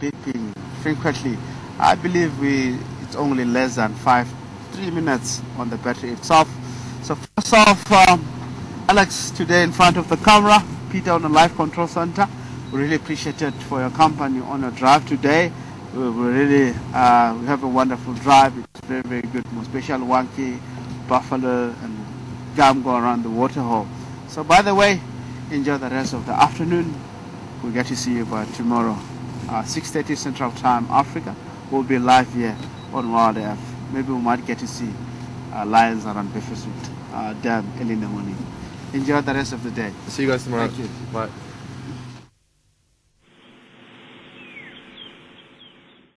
beeping frequently. I believe we it's only less than five, three minutes on the battery itself. So first off, um, Alex today in front of the camera, Peter on the live control center. We really appreciate it for your company on your drive today. We, we really uh, we have a wonderful drive. It's very very good, special Wanky, Buffalo, and Gam go around the waterhole. So by the way, enjoy the rest of the afternoon. We'll get to see you by tomorrow, uh, 6.30 Central Time, Africa. We'll be live here on WildEarth. Maybe we might get to see uh, lions around Street uh, Dam early in the morning. Enjoy the rest of the day. See you guys tomorrow. Thank you. Bye.